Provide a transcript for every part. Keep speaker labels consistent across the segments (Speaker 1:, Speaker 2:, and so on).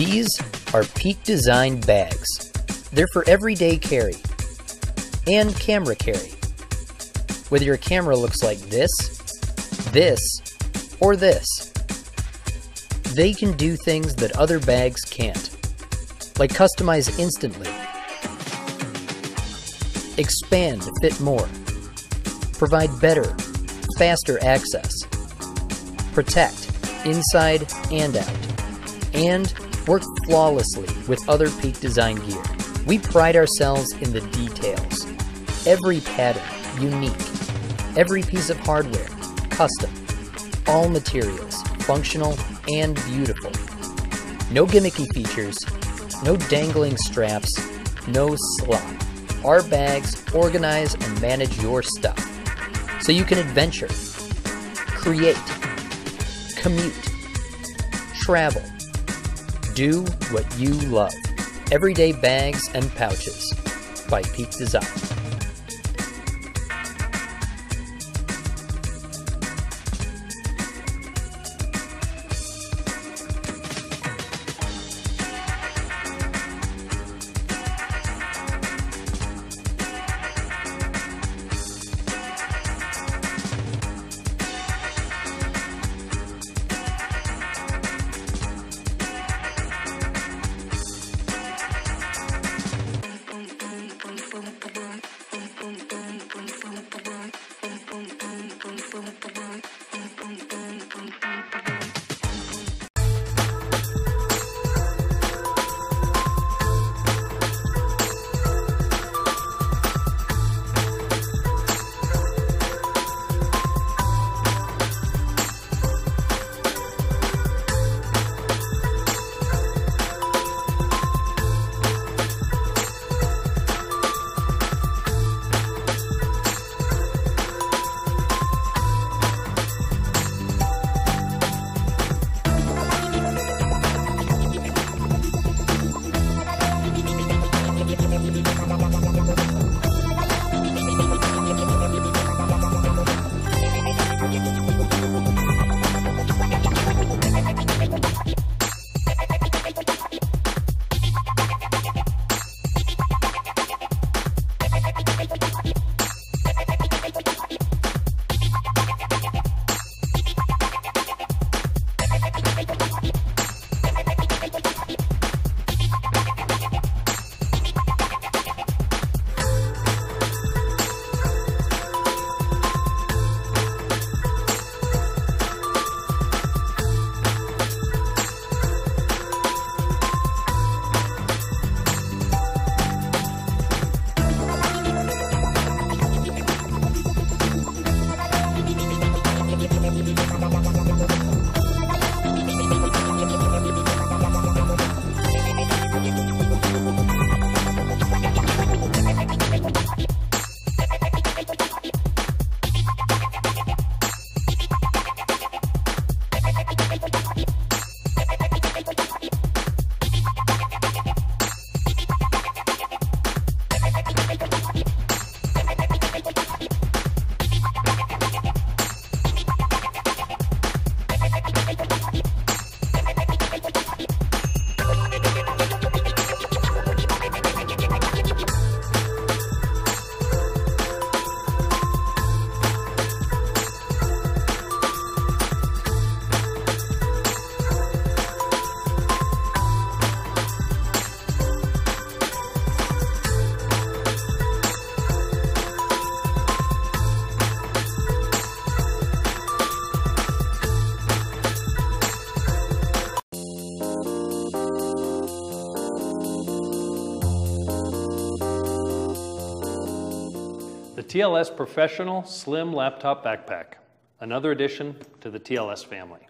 Speaker 1: These are Peak Design bags. They're for everyday carry and camera carry. Whether your camera looks like this, this, or this, they can do things that other bags can't, like customize instantly, expand to fit more, provide better, faster access, protect inside and out, and work flawlessly with other Peak Design gear. We pride ourselves in the details. Every pattern, unique. Every piece of hardware, custom. All materials, functional and beautiful. No gimmicky features, no dangling straps, no slop. Our bags organize and manage your stuff so you can adventure, create, commute, travel, do what you love. Everyday bags and pouches by Peak Design.
Speaker 2: The TLS Professional Slim Laptop Backpack, another addition to the TLS family.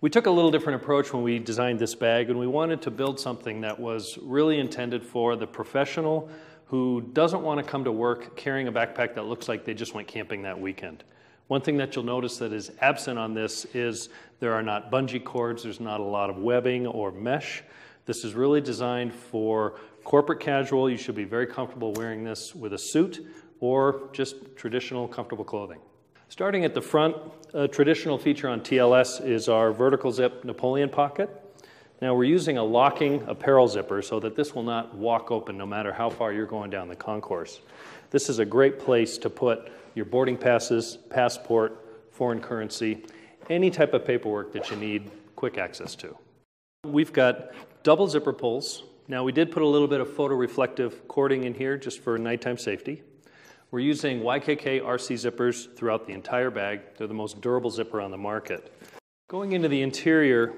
Speaker 2: We took a little different approach when we designed this bag and we wanted to build something that was really intended for the professional who doesn't want to come to work carrying a backpack that looks like they just went camping that weekend. One thing that you'll notice that is absent on this is there are not bungee cords, there's not a lot of webbing or mesh. This is really designed for corporate casual. You should be very comfortable wearing this with a suit or just traditional comfortable clothing. Starting at the front, a traditional feature on TLS is our vertical zip Napoleon pocket. Now we're using a locking apparel zipper so that this will not walk open no matter how far you're going down the concourse. This is a great place to put your boarding passes, passport, foreign currency, any type of paperwork that you need quick access to. We've got double zipper pulls. Now we did put a little bit of photoreflective cording in here just for nighttime safety. We're using YKK RC zippers throughout the entire bag. They're the most durable zipper on the market. Going into the interior,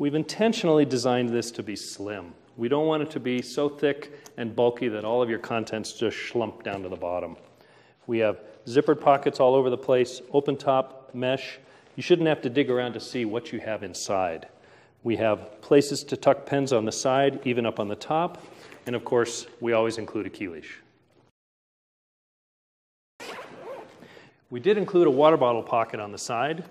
Speaker 2: We've intentionally designed this to be slim. We don't want it to be so thick and bulky that all of your contents just slump down to the bottom. We have zippered pockets all over the place, open top, mesh. You shouldn't have to dig around to see what you have inside. We have places to tuck pens on the side, even up on the top, and of course, we always include a key leash. We did include a water bottle pocket on the side,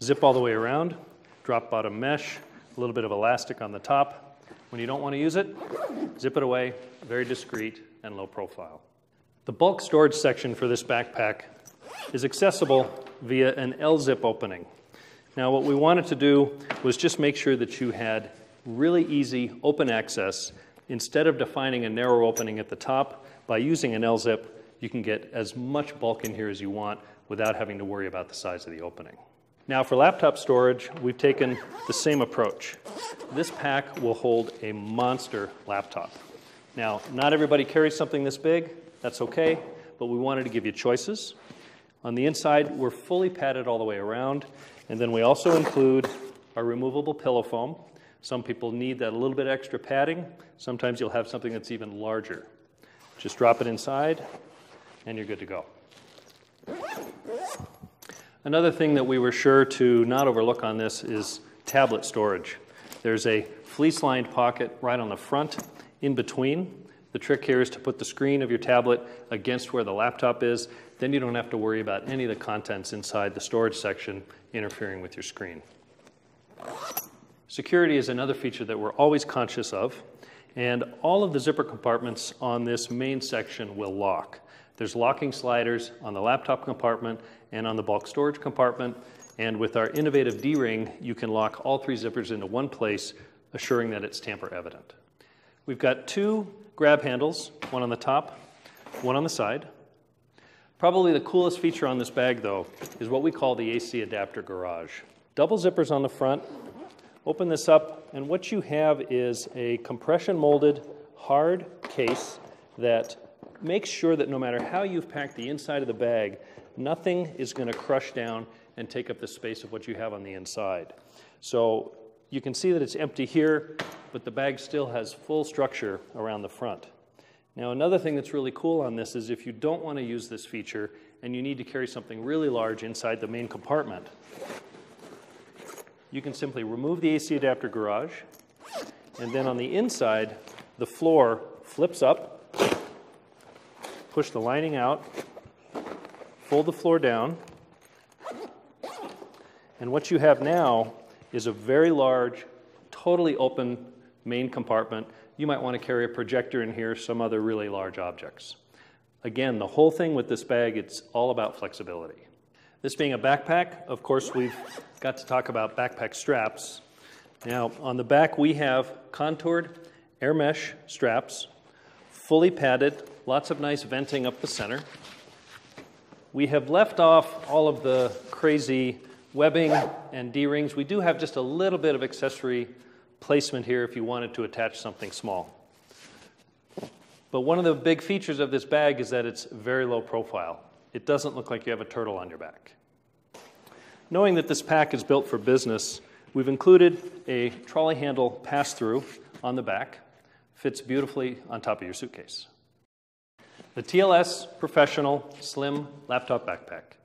Speaker 2: zip all the way around, drop bottom mesh, a little bit of elastic on the top. When you don't want to use it, zip it away, very discreet and low profile. The bulk storage section for this backpack is accessible via an L-zip opening. Now what we wanted to do was just make sure that you had really easy open access. Instead of defining a narrow opening at the top, by using an L-zip, you can get as much bulk in here as you want without having to worry about the size of the opening. Now for laptop storage, we've taken the same approach. This pack will hold a monster laptop. Now, not everybody carries something this big, that's okay, but we wanted to give you choices. On the inside, we're fully padded all the way around, and then we also include our removable pillow foam. Some people need that a little bit extra padding. Sometimes you'll have something that's even larger. Just drop it inside, and you're good to go. Another thing that we were sure to not overlook on this is tablet storage. There's a fleece-lined pocket right on the front in between. The trick here is to put the screen of your tablet against where the laptop is. Then you don't have to worry about any of the contents inside the storage section interfering with your screen. Security is another feature that we're always conscious of. And all of the zipper compartments on this main section will lock. There's locking sliders on the laptop compartment and on the bulk storage compartment. And with our innovative D-ring, you can lock all three zippers into one place, assuring that it's tamper evident. We've got two grab handles, one on the top, one on the side. Probably the coolest feature on this bag, though, is what we call the AC adapter garage. Double zippers on the front. Open this up, and what you have is a compression molded hard case that make sure that no matter how you've packed the inside of the bag, nothing is going to crush down and take up the space of what you have on the inside. So you can see that it's empty here, but the bag still has full structure around the front. Now another thing that's really cool on this is if you don't want to use this feature and you need to carry something really large inside the main compartment, you can simply remove the AC adapter garage, and then on the inside, the floor flips up push the lining out, fold the floor down, and what you have now is a very large, totally open main compartment. You might want to carry a projector in here, some other really large objects. Again, the whole thing with this bag, it's all about flexibility. This being a backpack, of course, we've got to talk about backpack straps. Now, on the back, we have contoured air mesh straps, fully padded, Lots of nice venting up the center. We have left off all of the crazy webbing and D-rings. We do have just a little bit of accessory placement here if you wanted to attach something small. But one of the big features of this bag is that it's very low profile. It doesn't look like you have a turtle on your back. Knowing that this pack is built for business, we've included a trolley handle pass-through on the back. Fits beautifully on top of your suitcase. The TLS Professional Slim Laptop Backpack.